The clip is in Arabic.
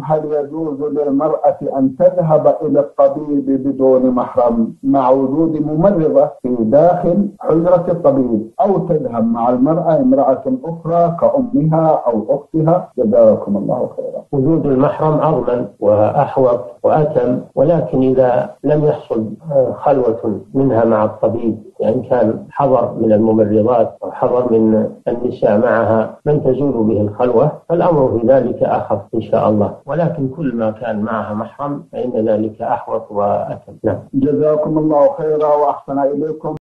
هل يجوز للمرأة أن تذهب إلى الطبيب بدون محرم مع وجود ممرضة في داخل حجرة الطبيب؟ أو تذهب مع المرأة امرأة أخرى كأمها أو أختها؟ جزاكم الله خيرا. وجود المحرم أضمن وأحوط وأتم ولكن إذا لم يحصل خلوة منها مع الطبيب يعني كان حضر من الممرضات أو حضر من النساء معها من تزول به الخلوة فالأمر في ذلك أخف إن شاء الله. ولكن كل ما كان معها محرم فإن ذلك أحوط وأتم. نعم. جزاكم الله خيرا وأحسن إليكم.